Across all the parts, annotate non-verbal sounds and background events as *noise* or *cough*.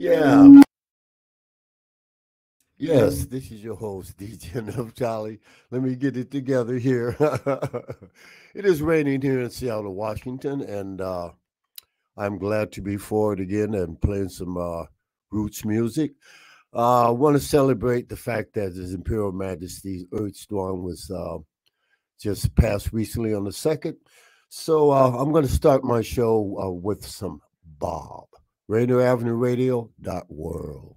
Yeah. Yes, this is your host, DJ Naftali. Let me get it together here. *laughs* it is raining here in Seattle, Washington, and uh, I'm glad to be forward again and playing some uh, roots music. Uh, I want to celebrate the fact that His Imperial Majesty's Earthstrong was uh, just passed recently on the second. So uh, I'm going to start my show uh, with some Bob. Rainier Avenue Radio dot world.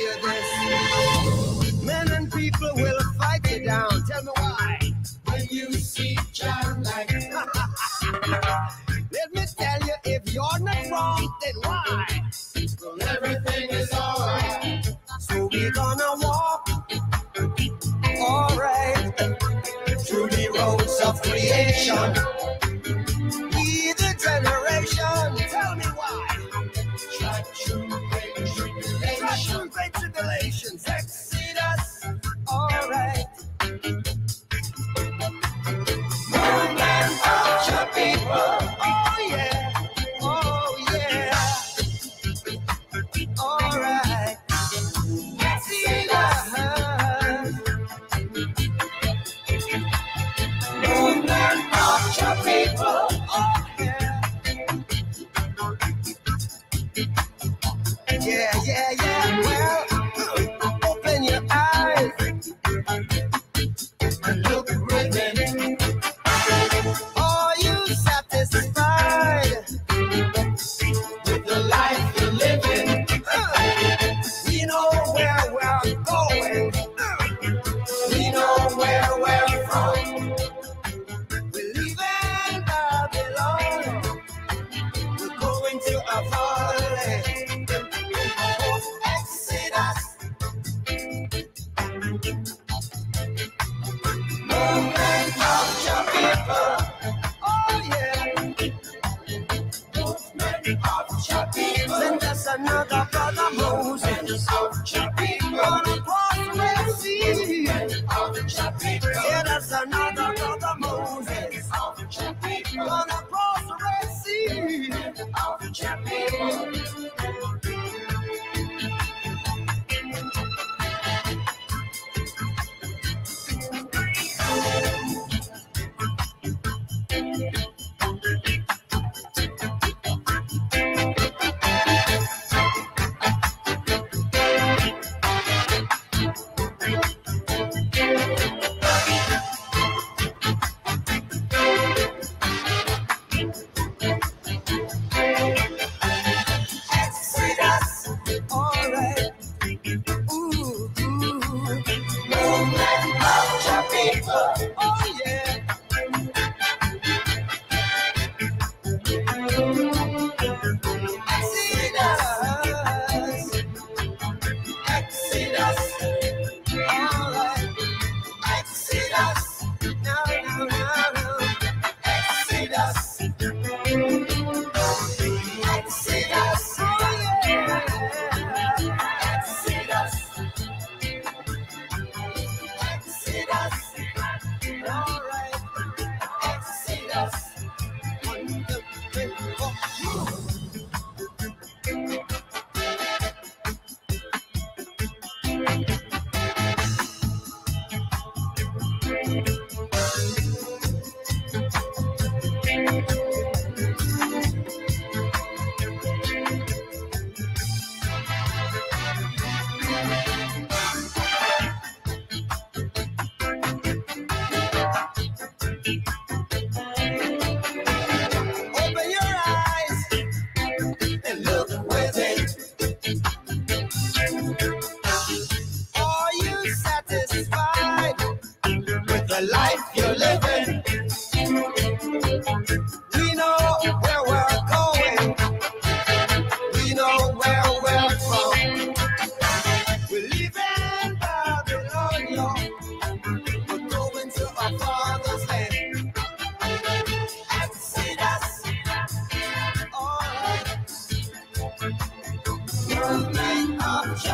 You this. Men and people will fight you down. Tell me why. When you see Jah like *laughs* Let me tell you, if you're not wrong, then why? Well, everything is alright. So we're gonna walk alright through the roads of creation. Tribulations. Exodus. Alright. Movement of your people.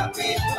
happy.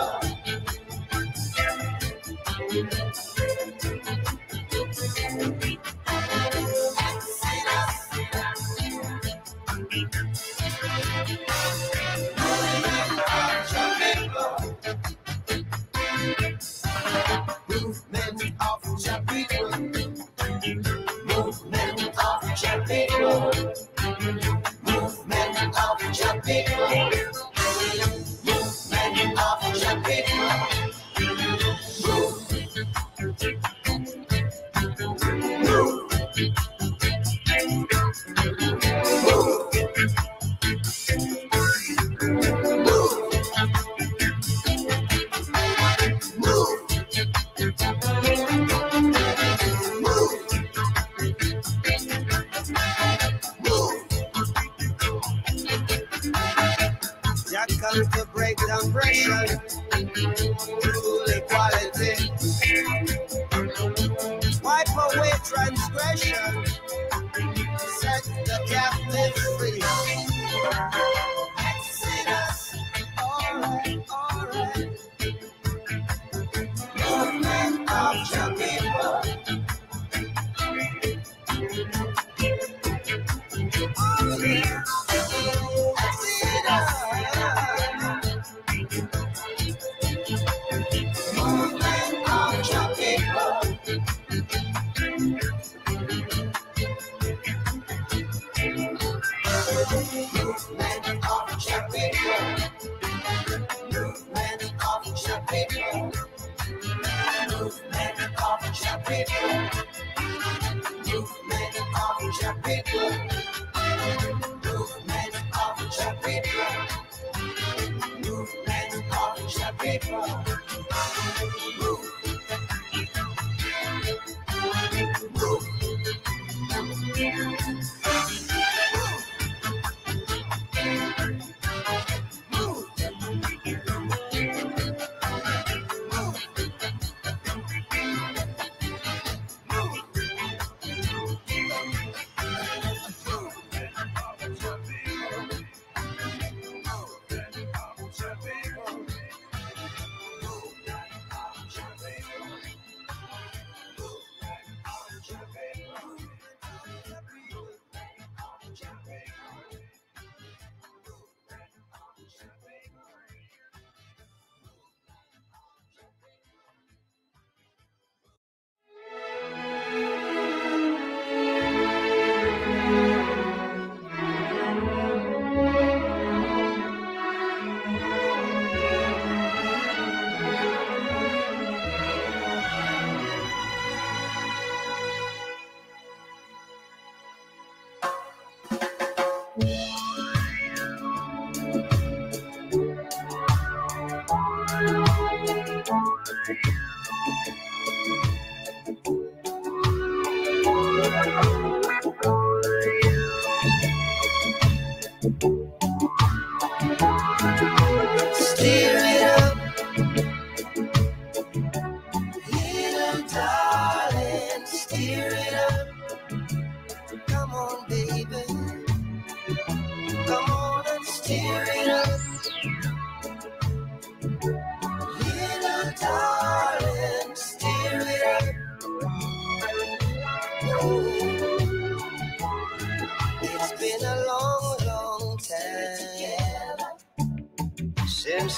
Steer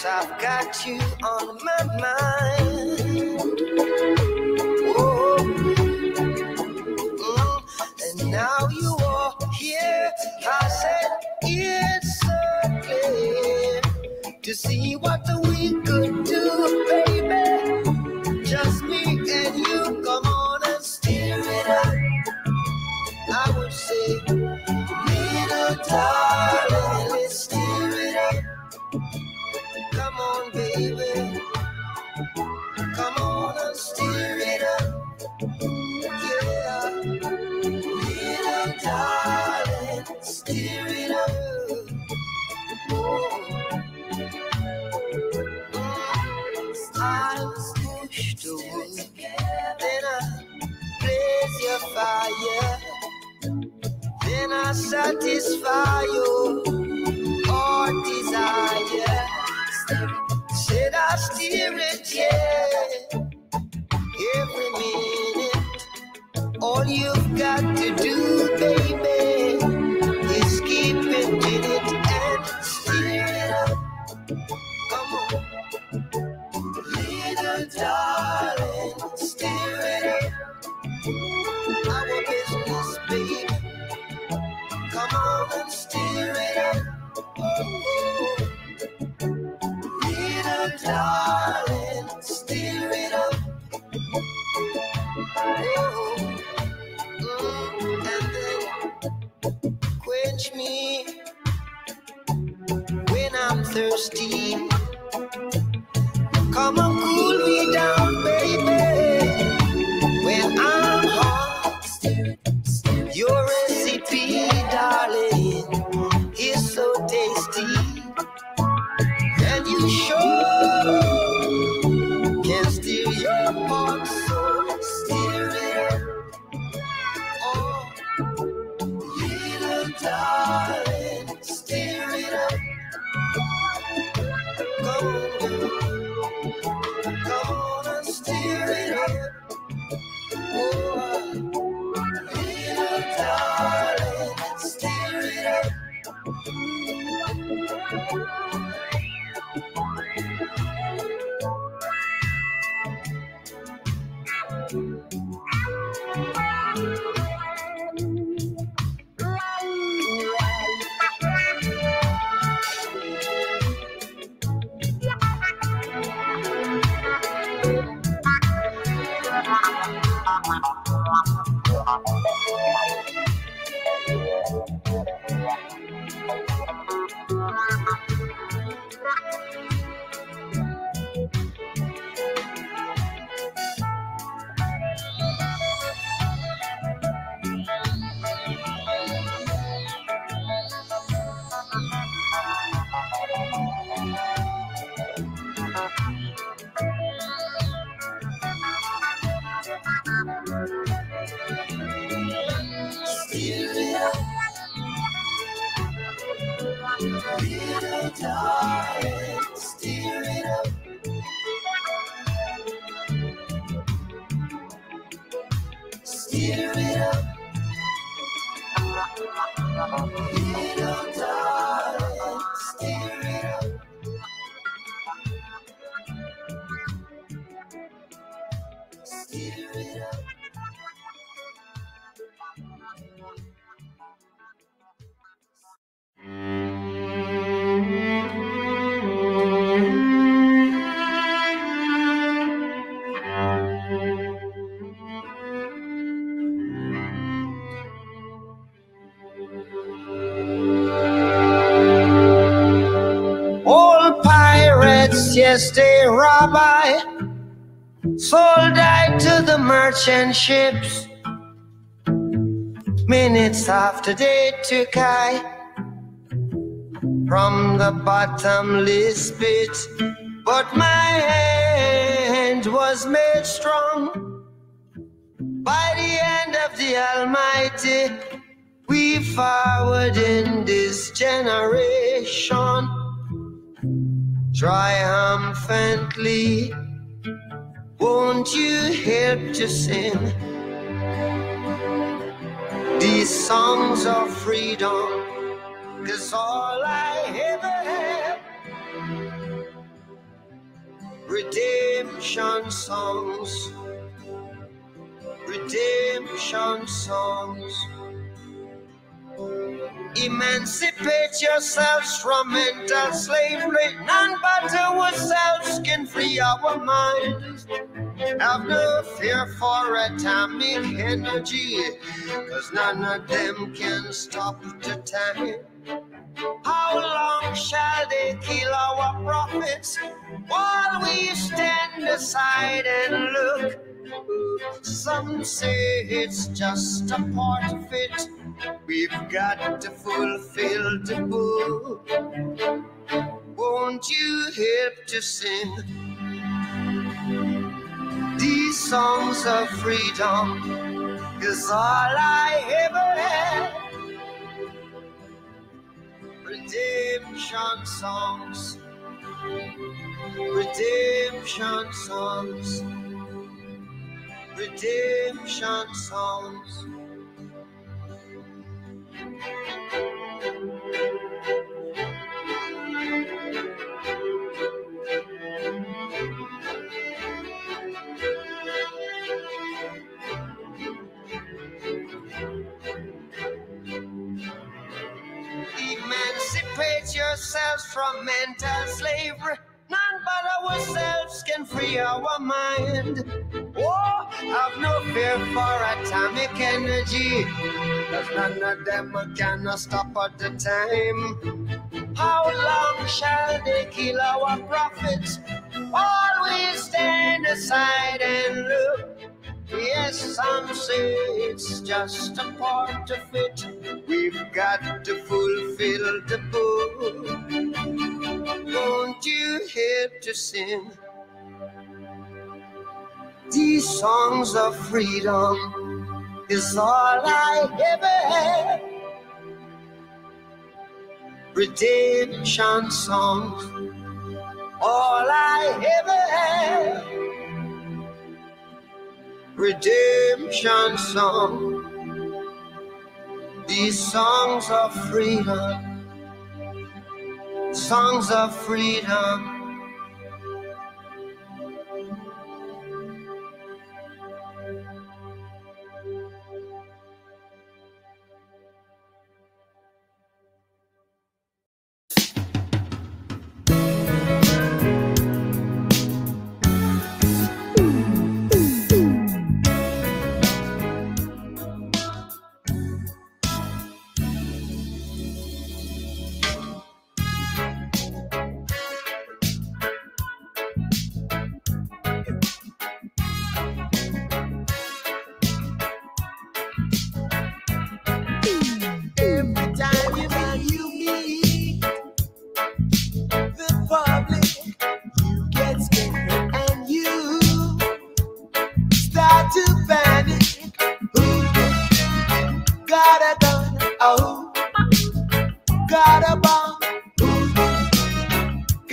I've got you on my mind. our business, be? Come on and steer it up. little darling, steer it up. Oh, and then quench me when I'm thirsty. Pirates, yes, they rob I. Sold I to the merchant ships. Minutes after they took I from the bottomless pit. But my hand was made strong by the hand of the Almighty. We forward in this generation triumphantly. Won't you help to sing these songs of freedom? Cause all I ever have redemption songs, redemption songs. Emancipate yourselves from mental slavery. None but ourselves can free our minds. Have no fear for atomic energy, cause none of them can stop the time. How long shall they kill our prophets while we stand aside and look? Some say it's just a part of it. We've got to fulfill the book. Won't you help to sing these songs of freedom? Cause all I ever had redemption songs, redemption songs, redemption songs. Emancipate yourselves from mental slavery. None but ourselves can free our mind. Oh, have no fear for atomic energy. Cause none of them can stop at the time. How long shall they kill our prophets? While we stand aside and look. Yes, some say it's just a part of it. We've got to fulfill the book. Don't you help to sing these songs of freedom is all I ever had. Redemption songs, all I ever had. Redemption song, these songs of freedom songs of freedom.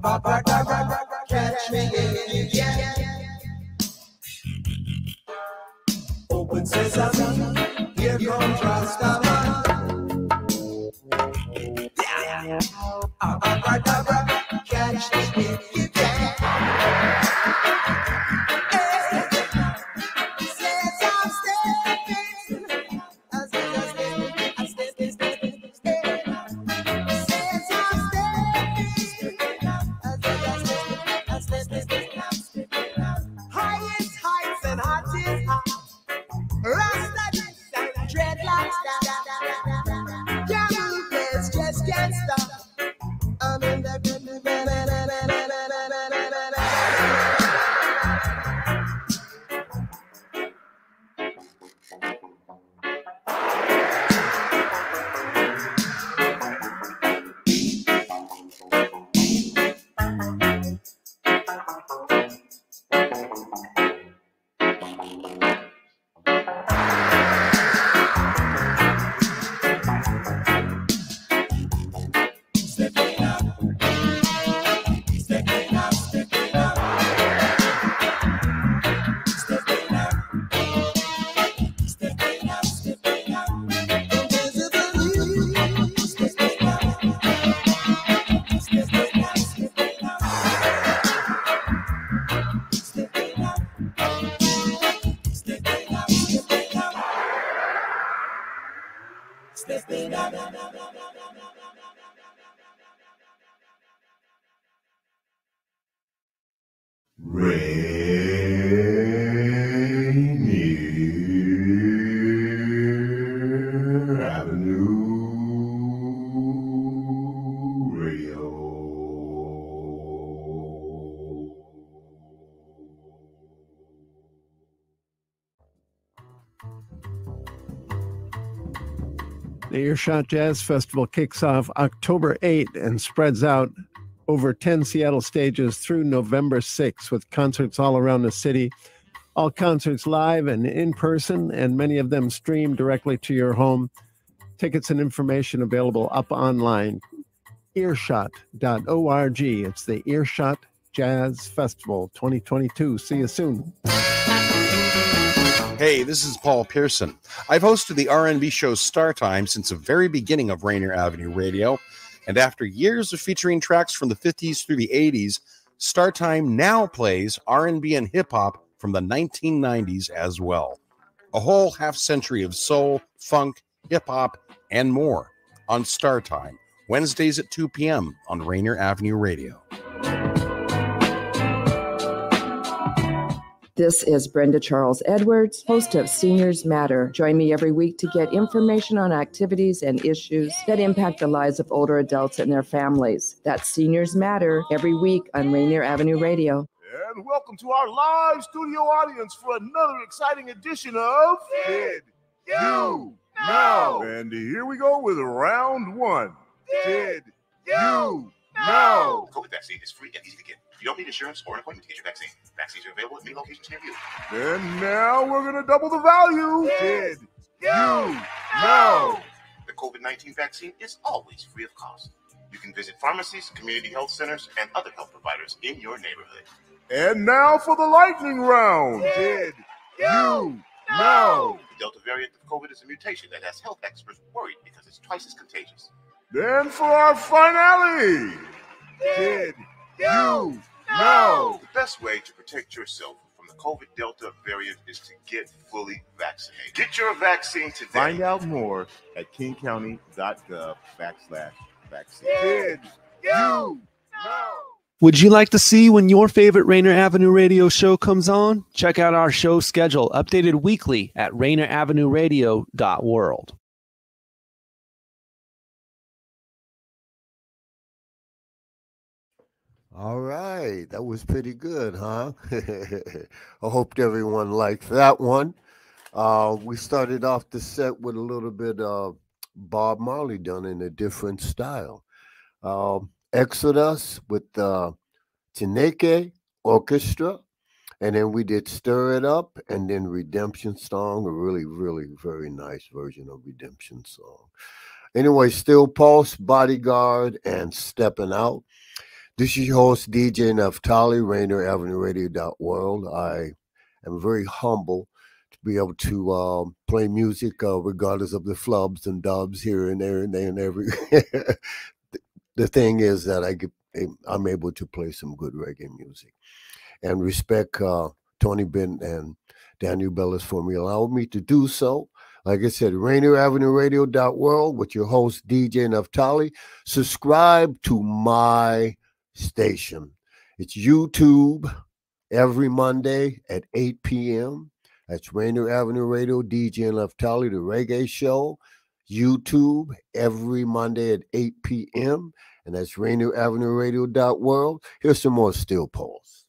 ba da da da. Catch me if you can. Open sesame, here comes Rasta. Rainier Avenue Radio. The Earshot Jazz Festival kicks off October 8 and spreads out over 10 Seattle stages through November 6 with concerts all around the city. All concerts live and in person, and many of them streamed directly to your home. Tickets and information available up online. Earshot.org. It's the Earshot Jazz Festival 2022. See you soon. Hey, this is Paul Pearson. I've hosted the R&B show Star Time since the very beginning of Rainier Avenue Radio, and after years of featuring tracks from the 50s through the 80s, Star Time now plays R&B and hip hop from the 1990s as well. A whole half century of soul, funk, hip hop, and more on Star Time, Wednesdays at 2 p.m. on Rainier Avenue Radio. This is Brenda Charles Edwards, host of Seniors Matter. Join me every week to get information on activities and issues that impact the lives of older adults and their families. That's Seniors Matter every week on Rainier Avenue Radio. And welcome to our live studio audience for another exciting edition of Did You Know? And here we go with round one. Did You Know? COVID vaccine is free and easy to get. You don't need insurance or an appointment to get your vaccine. Vaccines are available at many locations near you. And now we're going to double the value. Did You Know? The COVID 19 vaccine is always free of cost. You can visit pharmacies, community health centers, and other health providers in your neighborhood. And now for the lightning round. Did You Know? The Delta variant of COVID is a mutation that has health experts worried because it's twice as contagious. Then for our finale. Did You Know? The best way to protect yourself from the COVID Delta variant is to get fully vaccinated. Get your vaccine today. Find out more at kingcounty.gov backslash vaccine. Did you know? Would you like to see when your favorite Rainier Avenue radio show comes on? Check out our show schedule, updated weekly at rainieravenue.radio.world. All right, that was pretty good, huh? *laughs* I hope everyone liked that one. Uh, we started off the set with a little bit of Bob Marley done in a different style. Um, Exodus with the Chineke Orchestra, and then we did Stir It Up, and then Redemption Song, a really, really very nice version of Redemption Song. Anyway, Steel Pulse, Bodyguard, and Stepping Out. This is your host, DJ Naftali, Rainier Avenue Radio.world. I am very humble to be able to um, play music uh, regardless of the flubs and dubs here and there and there and every. *laughs* the thing is that I get, I'm able to play some good reggae music and respect uh, Tony Bent and Daniel Bellis for me allowing me to do so. Like I said, Rainier Avenue Radio.world with your host, DJ Naftali. Subscribe to my station. It's YouTube every Monday at 8 p.m. That's Rainier Avenue Radio, DJ and Naftali, the reggae show. YouTube every Monday at 8 p.m. And that's Rainier Avenue Radio.world. Here's some more Steel Pulse.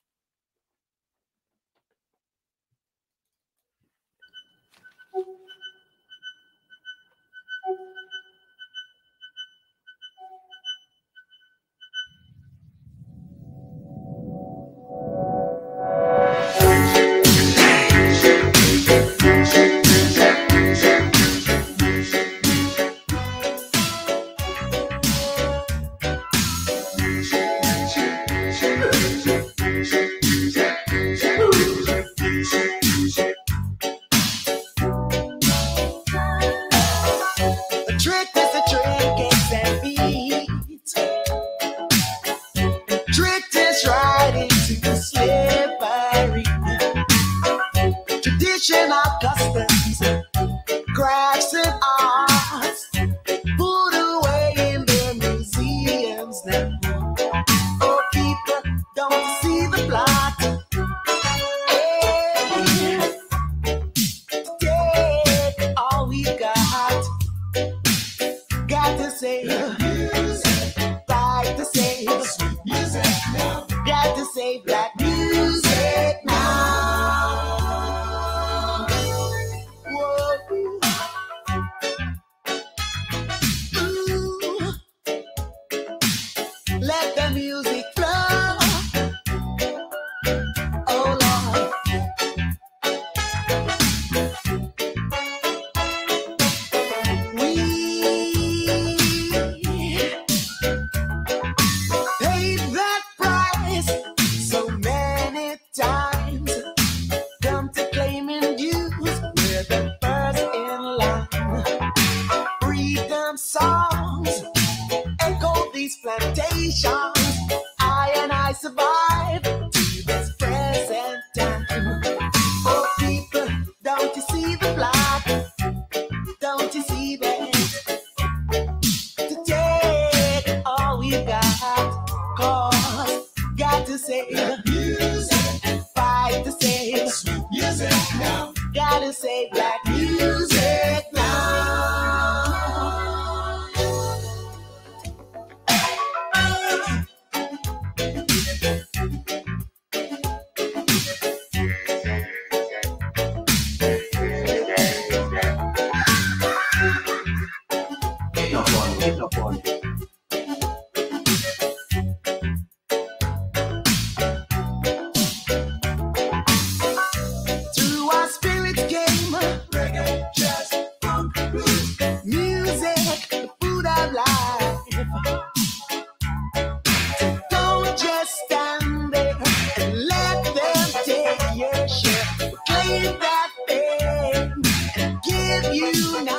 you know.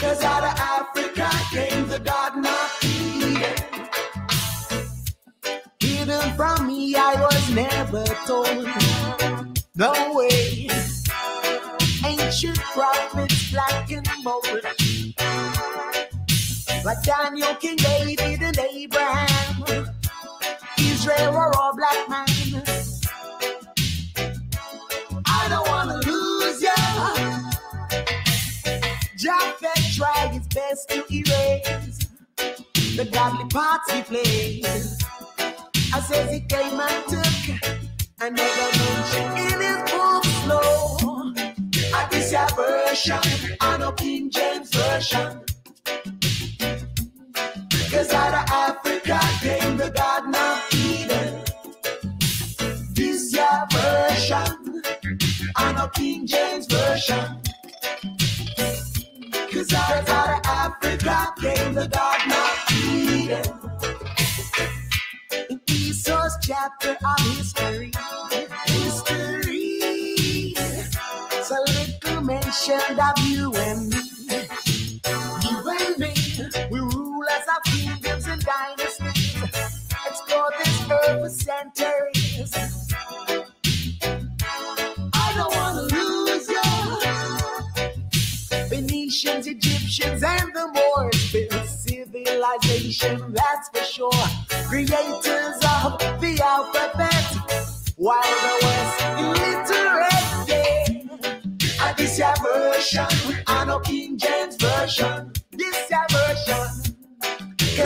Cause out of Africa came the gardener. Hidden from me, I was never told.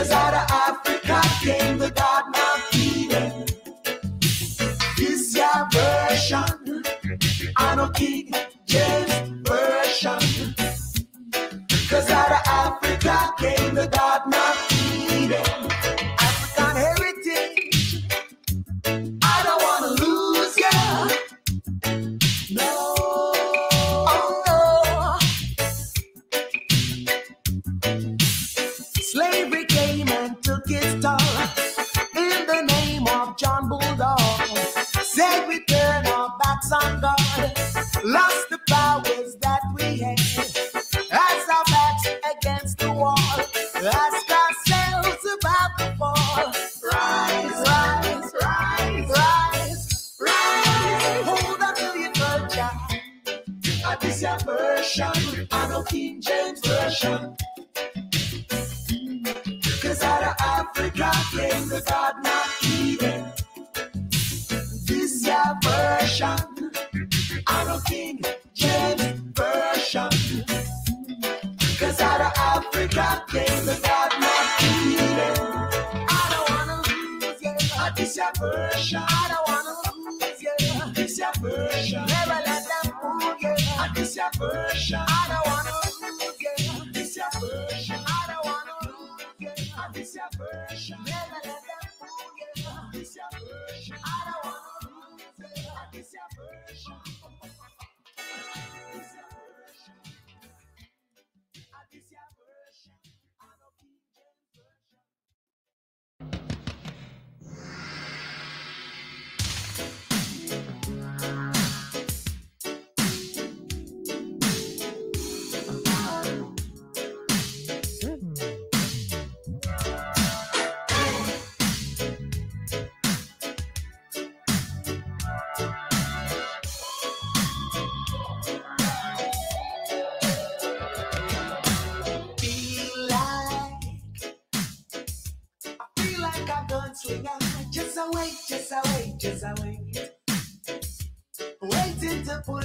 is out of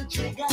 chega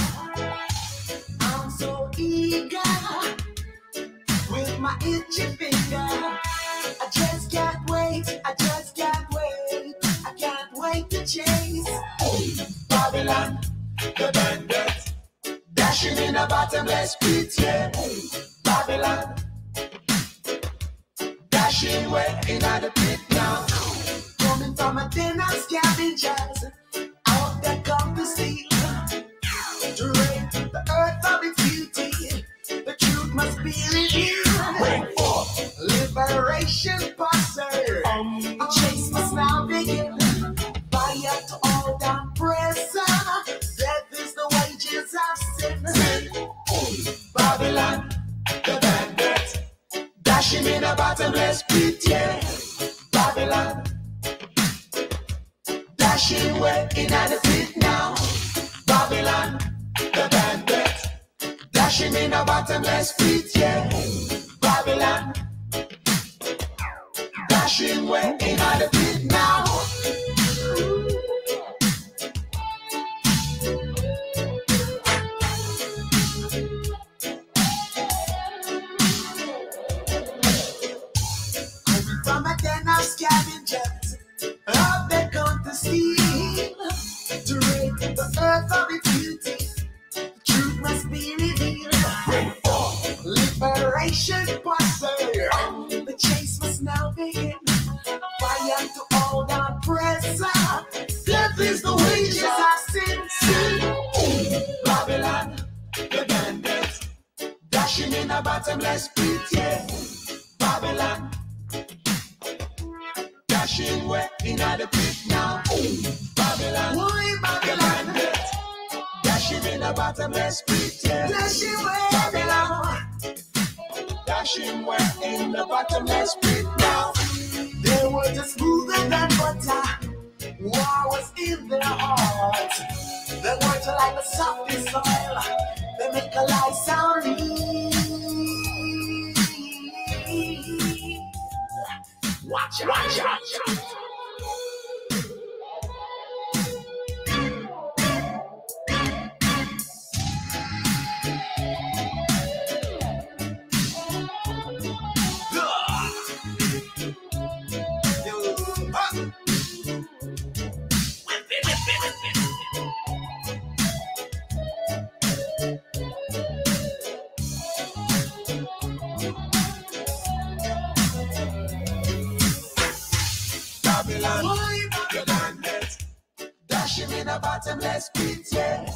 the bottomless pit, yeah.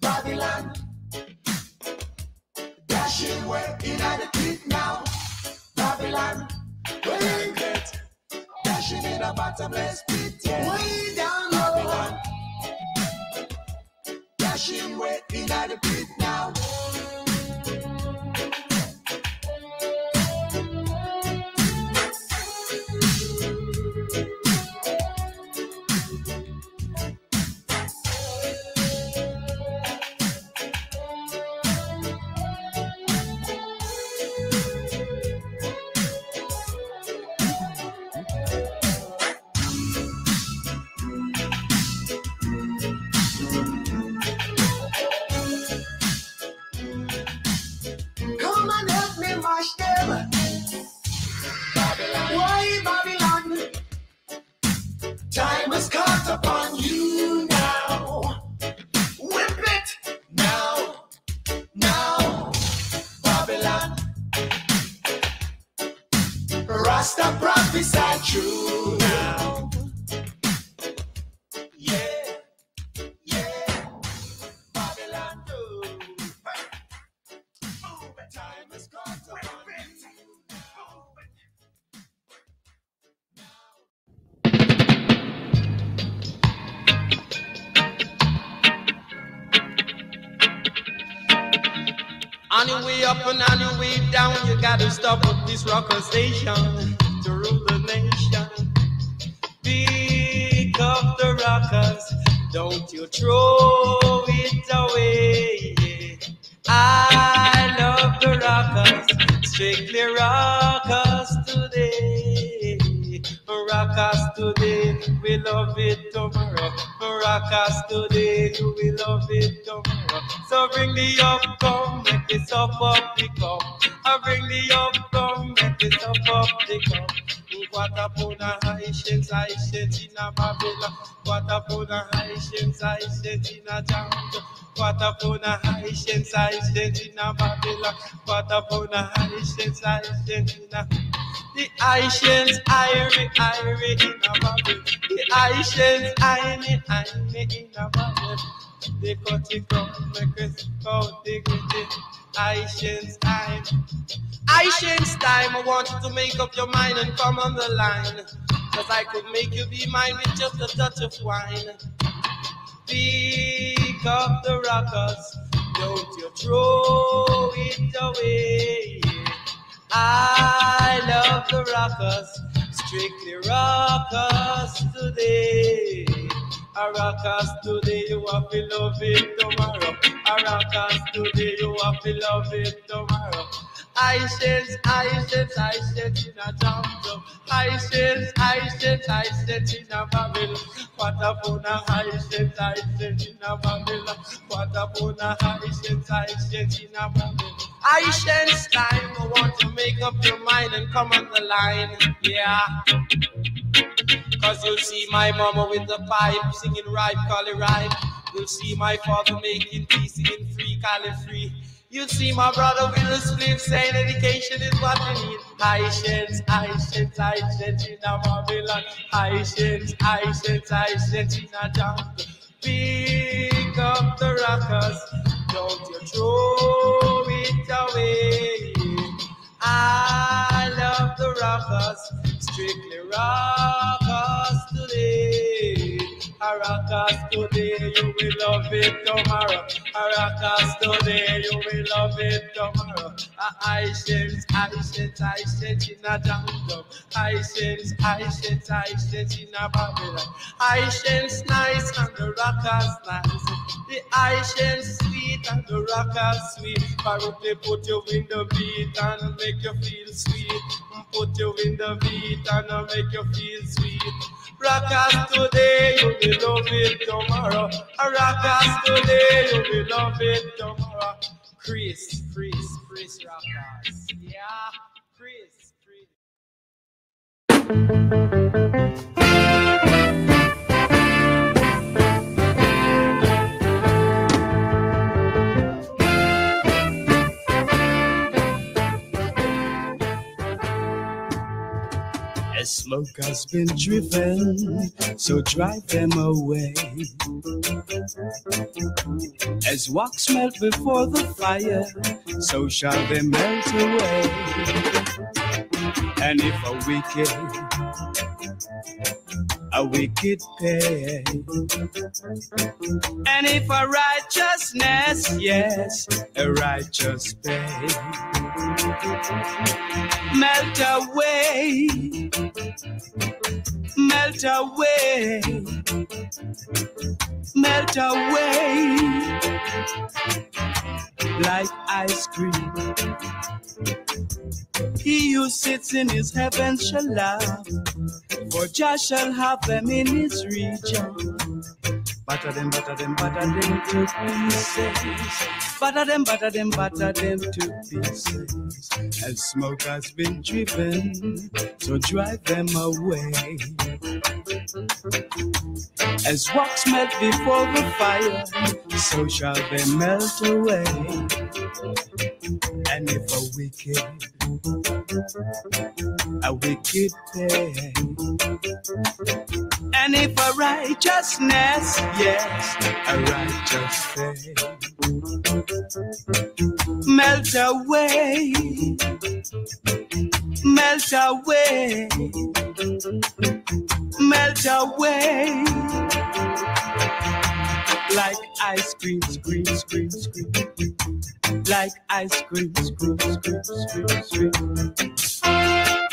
Babylon. Dashing way in the pit now. Babylon. We ain't get Dashing in a bottomless down. You gotta stop with this rocker station to rule the nation. Pick up the rockers, don't you throw it away. I love the rockers, strictly rock. Today, we love it tomorrow. Maracas today, will love it tomorrow. So bring the up, come, make this up up the cup. I bring the up, come, make this up up the cup. Guatapona Haitians, Haitians in a Babylon. Guatapona Haitians, Haitians in a jungle. Guatapona Haitians, Haitians in a Babylon. Guatapona Haitians, Haitians in a the Haitians, Irie, Irie in a Babylon. The Haitians, Irie, Irie in a Babylon. They cut it from make us go dignity. Haitians, time. Haitians time, I want you to make up your mind and come on the line. Cause I could make you be mine with just a touch of wine. Pick up the rockers, don't you throw it away. I love the rockers, strictly rockers today. A rockers today, you have to love it tomorrow. A rockers today, you have to love it tomorrow. Haitians, Haitians, Haitians in a jungle. Haitians, Haitians, Haitians in a Babylon. Quatapona, Haitians, Haitians in a Babylon. Quatapona, Haitians, Haitians in a Babylon. Haitians time, I want to make up your mind and come on the line. Yeah. Cause you'll see my mama with the pipe singing right, call it right. You'll see my father making peace, singing free, call it free. You'll see my brother a split saying education is what we need. Haitians, Haitians, Haitians in a Babylon. Haitians, Haitians, Haitians in a jungle. Pick up the rockers, don't you throw it away. I love the rockers, strictly today. A rockers today, you will love it tomorrow. A rockers today, you will love it tomorrow. A Haitians, Haitians, Haitians in a jungle. Haitians, Haitians, Haitians in a Babylon. Haitians nice and the rockers nice. The Haitians sweet and the rockers sweet. But they put you in the beat and make you feel sweet. Put you in the beat and make you feel sweet. Rockers today, you will love it tomorrow. A rockers today, you will love it tomorrow. Chris, Chris, Chris Rockers. Yeah, Chris, Chris. Smoke has been driven, so drive them away. As wax melt before the fire, so shall they melt away. And if a wicked, a wicked pay, and if a righteousness, yes, a righteous pay, melt away melt away, melt away like ice cream. He who sits in his heaven shall laugh, for Jah shall have them in his region. Batter them, batter them, batter them to pieces. Batter them, batter them, batter them to pieces. And smoke has been driven, so drive them away. As wax melt before the fire, so shall they melt away. And if a wicked, a wicked pay, and if a righteousness, yes, a righteous pay, melt away, melt away, melt away. Like ice cream, scream, scream, scream, like ice cream, scream, scream, scream, scream.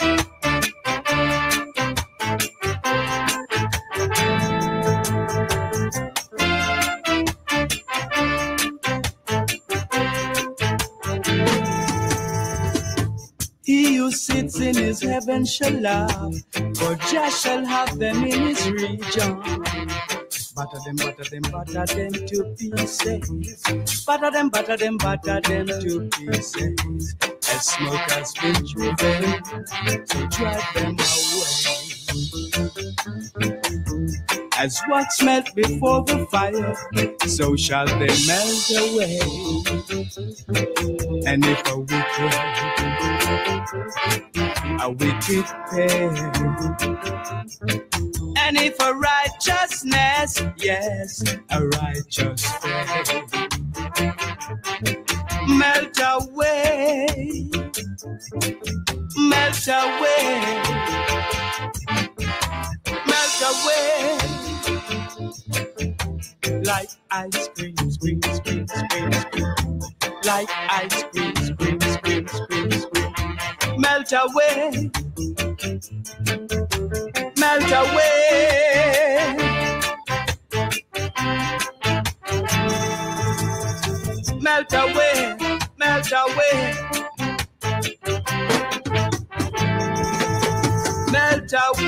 Who sits in his heaven shall laugh, for Jah shall have them in his region. Butter them, butter them, butter them to pieces. Butter them, butter them, butter them to pieces. As smoke has been driven to drive them away. As wax melt before the fire, so shall they melt away. And if a wicked, a wicked pair, and if a righteousness, yes, a righteous pair, melt away, melt away, melt away like ice cream, scream, scream, scream, scream, like ice cream, scream, scream, scream, scream, melt away, melt away. Melt away, melt away, melt away.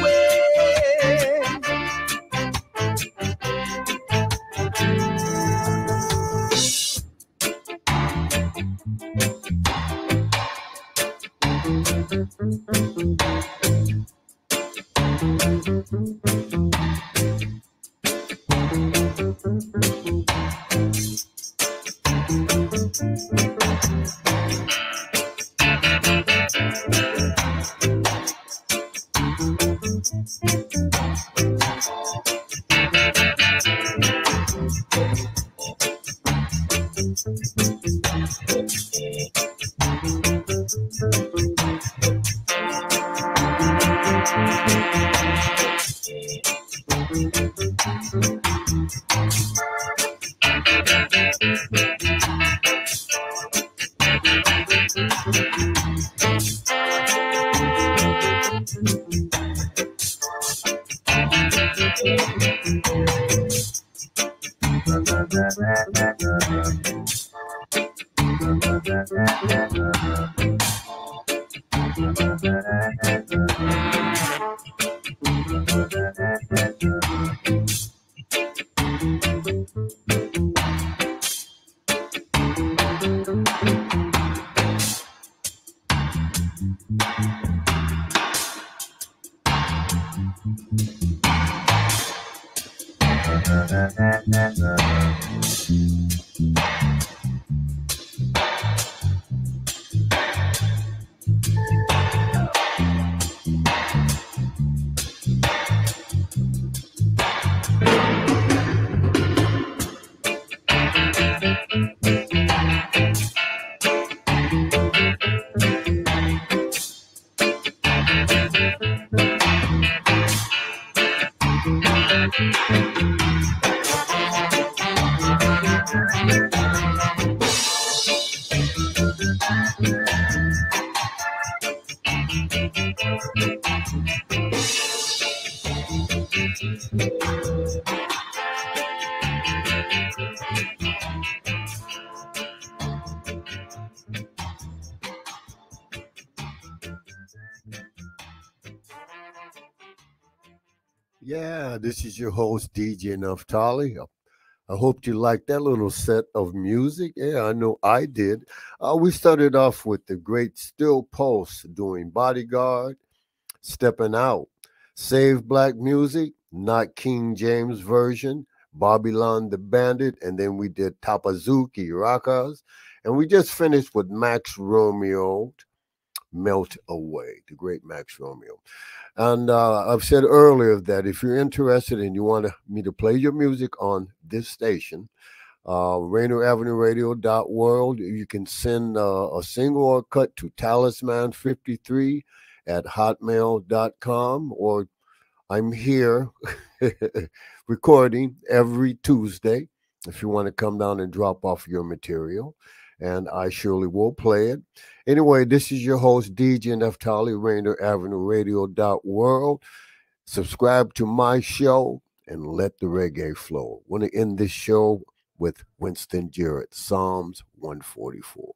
Yeah, this is your host, DJ Naftali. I hope you liked that little set of music. Yeah, I know I did. Uh, we started off with the great Steel Pulse doing Bodyguard, Stepping Out, Save Black Music, not King James Version, Babylon the Bandit, and then we did Tappa Zukie Rockers. And we just finished with Max Romeo, Melt Away, the great Max Romeo. And uh, I've said earlier that if you're interested and you want me to play your music on this station, uh, Rainier Avenue Radio dot world. you can send uh, a single or cut to Talisman53 at hotmail.com, or I'm here *laughs* recording every Tuesday if you want to come down and drop off your material, and I surely will play it. Anyway, this is your host, DJ Naftali, Rainier Avenue Radio dot world. Subscribe to my show and let the reggae flow. Want to end this show with Winston Jarrett, Psalms 144.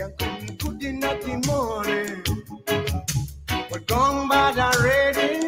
can come good in the morning. We're gone by the ready.